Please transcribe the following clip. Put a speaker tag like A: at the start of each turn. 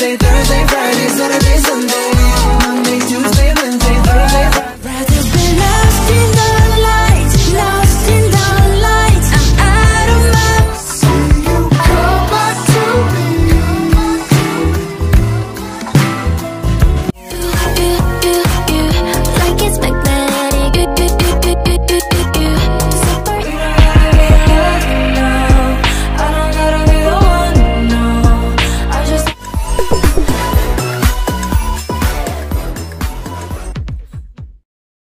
A: Wednesday, Thursday, Friday, Saturday, Sunday.